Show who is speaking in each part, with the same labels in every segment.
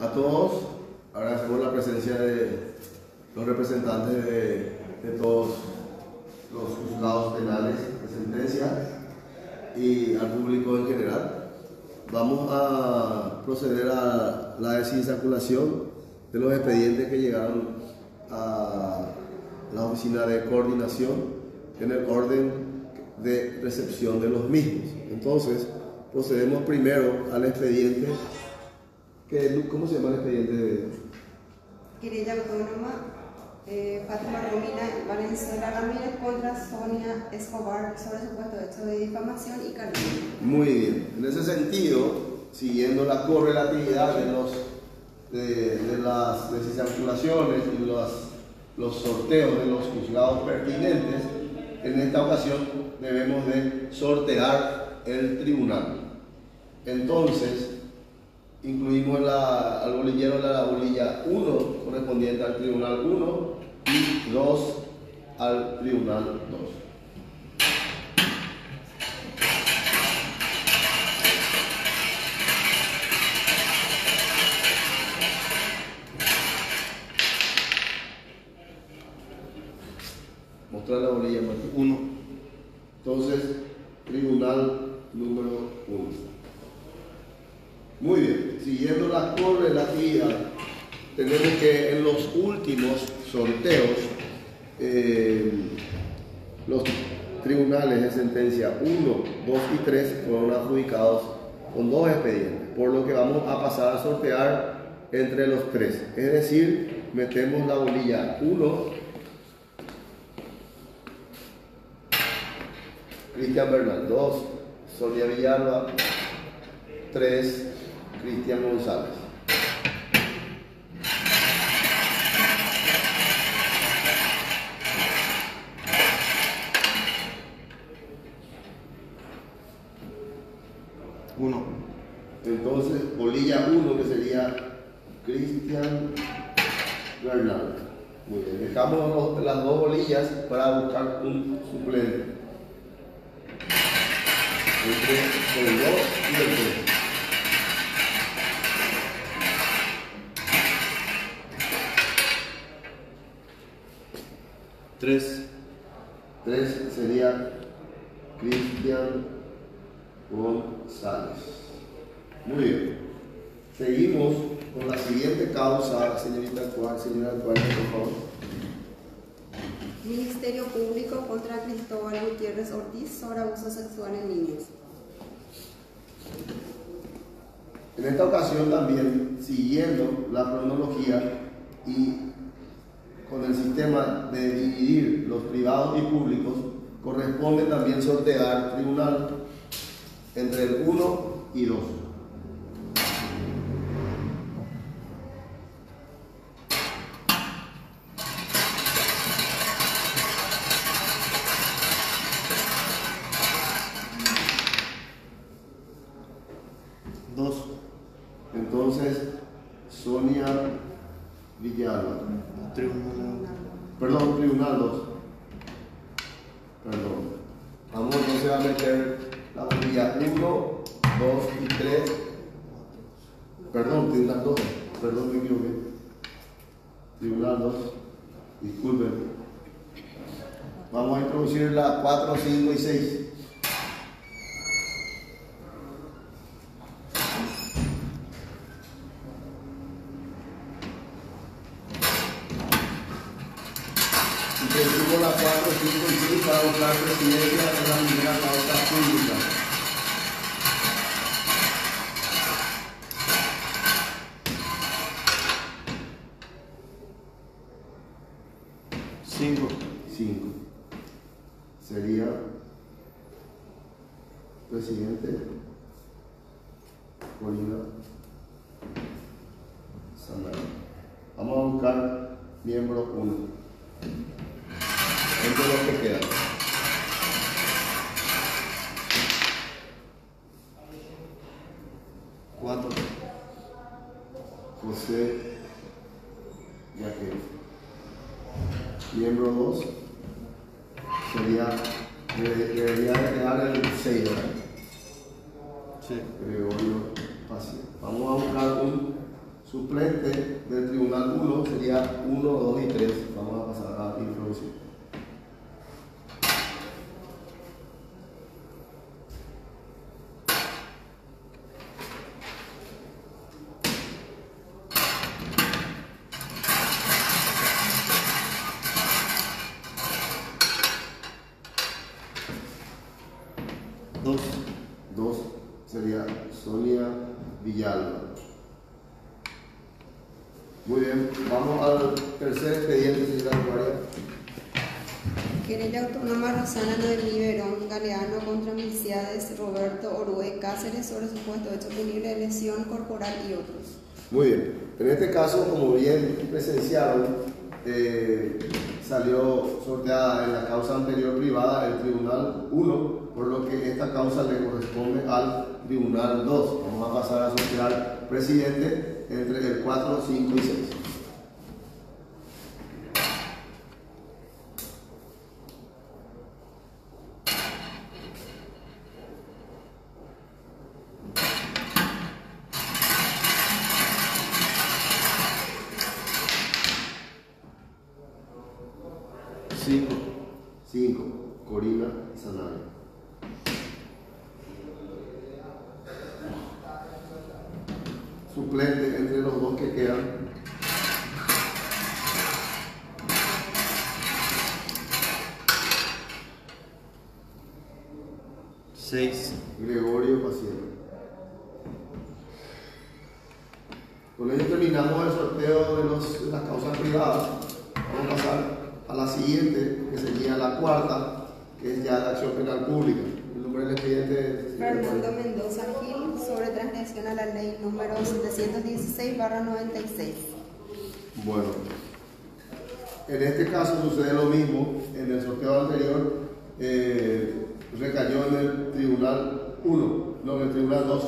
Speaker 1: a todos. Agradecemos la presencia de los representantes de, todos los juzgados penales de sentencia y al público en general. Vamos a proceder a la desinsaculación de los expedientes que llegaron a la oficina de coordinación en el orden de recepción de los mismos. Entonces, procedemos primero al expediente, que, ¿cómo se llama el expediente?
Speaker 2: Querella autónoma eh, Fátima Romina Valenzuela Ramírez contra Sonia Escobar sobre supuesto hecho de difamación y calumnia.
Speaker 1: Muy bien. En ese sentido, siguiendo la correlatividad de, los, de, de las desarticulaciones y los, los sorteos de los juzgados pertinentes, en esta ocasión debemos de sortear el tribunal. Entonces, incluimos la, al bolillero de la bolilla 1 correspondiente al tribunal 1 y 2 al tribunal 2. Los últimos sorteos, eh, los tribunales de sentencia 1, 2 y 3 fueron adjudicados con dos expedientes, por lo que vamos a pasar a sortear entre los tres. Es decir, metemos la bolilla 1, Cristian Bernal, 2, Sonia Villalba, 3, Cristian González.
Speaker 3: Uno.
Speaker 1: Entonces, bolilla 1 que sería Cristian Bernal. Muy bien, dejamos los- las dos bolillas para buscar un suplente. Entre el 2 y el 3.
Speaker 3: Tres.
Speaker 1: 3 sería Cristian González. Muy bien. Seguimos con la siguiente causa, señorita actual, señora actual, por favor.
Speaker 2: Ministerio Público contra Cristóbal Gutiérrez Ortiz sobre abuso sexual en niños.
Speaker 1: En esta ocasión también, siguiendo la cronología y con el sistema de dividir los privados y públicos, corresponde también sortear tribunal entre el 1 y 2. Entonces, Sonia Villalba.
Speaker 3: Tribunal.
Speaker 1: Perdón, tribunal 2. Perdón. Vamos entonces a meter la bolilla 1, 2 y 3. Perdón, tribunal 2. Perdón, me equivoqué. Tribunal 2. Disculpen. Vamos a introducir la 4, 5 y 6. 5. 5. Sería presidente Miembro 2 sería, debe- debería de quedar el 6, ¿verdad?
Speaker 3: Sí.
Speaker 1: Gregorio Pacien. Vamos a buscar un Suplente del Tribunal 1 sería 1, 2 y 3. Vamos a pasar a introducir.
Speaker 3: Dos.
Speaker 1: 2 sería Sonia Villalba. Muy bien, vamos al tercer expediente, señora María.
Speaker 2: Querella autónoma Rosana Noemí Verón Galeano contra Milciades Roberto Orue Cáceres sobre supuesto hecho punible de lesión corporal y otros.
Speaker 1: Muy bien, en este caso, como bien presenciaron, eh, salió sorteada en la causa anterior privada el Tribunal 1, por lo que esta causa le corresponde al Tribunal 2. Vamos a pasar a sortear presidente entre el 4, 5 y 6.
Speaker 3: Cinco.
Speaker 1: 5. Corina Sanabria. Suplente entre los dos que quedan.
Speaker 3: Seis.
Speaker 1: Gregorio Paciente. Con ello terminamos el sorteo de, los- de las causas privadas. Vamos a pasar a la siguiente, que sería la cuarta, que es ya la acción penal pública. El número del expediente es...
Speaker 2: Fernando Mendoza Gil sobre transgresión a la ley número 716-96.
Speaker 1: Bueno, en este caso sucede lo mismo. En el sorteo anterior eh, recayó en el Tribunal 1, no en el Tribunal 2,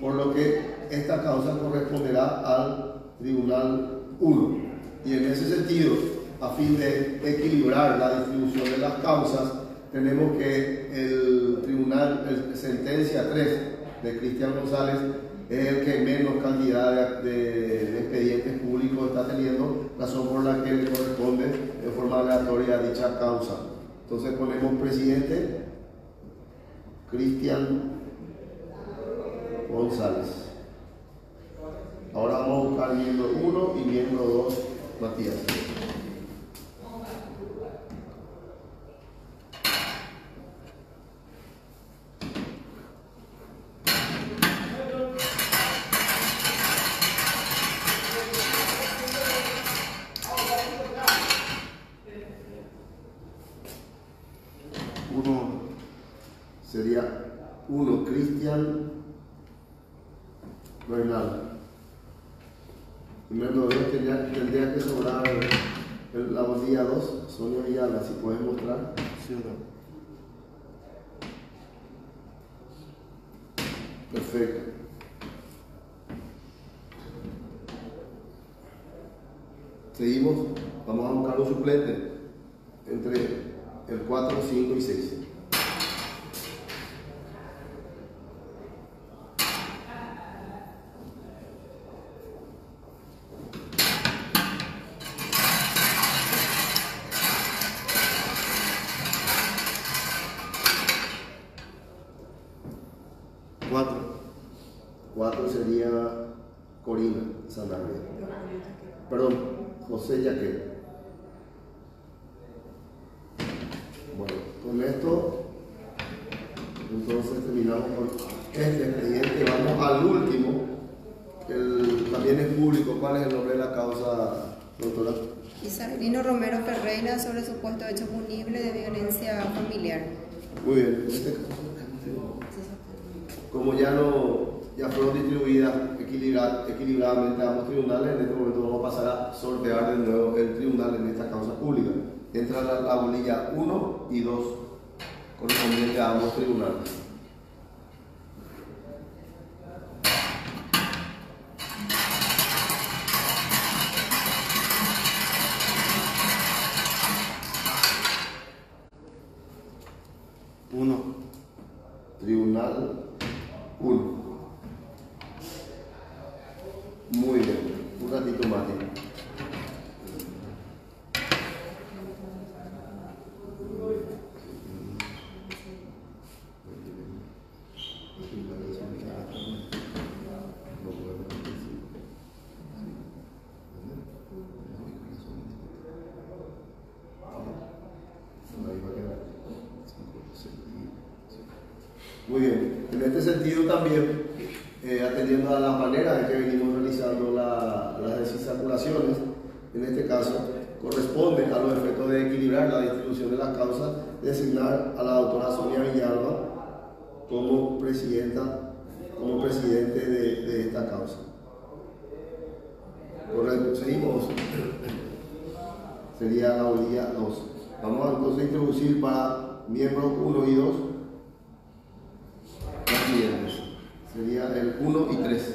Speaker 1: por lo que esta causa corresponderá al Tribunal 1. Y en ese sentido, a fin de equilibrar la distribución de las causas, tenemos que el Tribunal, el sentencia 3 de Cristian González, es el que menos cantidad de, expedientes públicos está teniendo, razón por la que le corresponde de forma aleatoria dicha causa. Entonces ponemos presidente Cristian González. Ahora vamos a buscar miembro 1 y miembro 2, Matías.
Speaker 3: Uno.
Speaker 1: Sería 1, Cristian Reinaldo. Miembro 2 tendría, tendría que sobrar la bolilla 2, Sonia Villalba, si puedes mostrar.
Speaker 3: Sí, no.
Speaker 1: Perfecto. Seguimos, vamos a buscar un suplente entre el 4, 5 y 6.
Speaker 3: Cuatro.
Speaker 1: 4 sería Corina Sanabria. Perdón, José Yaquel. Bueno, con esto, entonces terminamos con este expediente. Vamos al último, que el- también es público. ¿Cuál es el nombre de la causa, doctora?
Speaker 2: Isabelino Romero Ferreira sobre supuesto hecho punible de violencia familiar.
Speaker 1: Muy bien, en este caso, como ya fueron distribuidas equilibra- equilibradamente ambos tribunales, en este momento vamos a pasar a sortear de nuevo el tribunal en esta causa pública. Entra la, la bolilla 1 y 2 correspondiente a ambos tribunales. Muy bien, en este sentido también, eh, atendiendo a la manera en que venimos realizando la- las descirculaciones, en este caso corresponde a los efectos de equilibrar la distribución de las causas, designar a la doctora Sonia Villalba como presidenta, como presidente de, esta causa. Correcto, seguimos. Sería la orilla 2. Vamos a introducir para miembros 1 y 2 las siguientes. Sería el 1 y 3.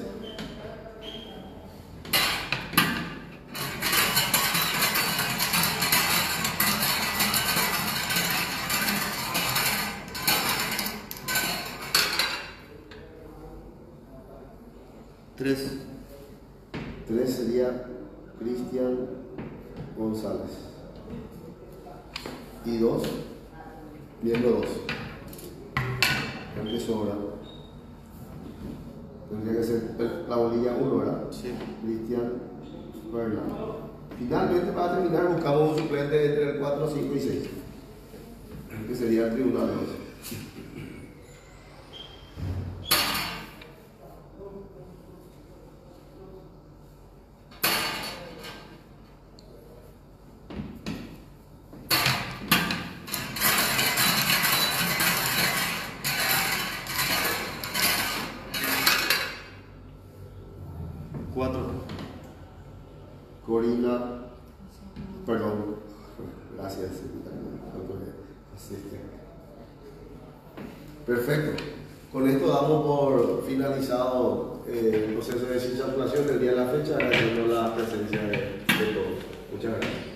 Speaker 3: Tres.
Speaker 1: 3 sería Cristian González. Y 2, miembro 2. El que sobra. Tendría que ser la bolilla 1, ¿verdad?
Speaker 3: Sí.
Speaker 1: Cristian Bernal. Finalmente, para terminar, buscamos un suplente entre el 4, 5 y 6, que sería el tribunal 2.
Speaker 3: Cuatro.
Speaker 1: Corina, perdón, gracias. Perfecto. Con esto damos por finalizado eh, el proceso de circulación del día de la fecha, agradeciendo la presencia de, de todos. Muchas gracias.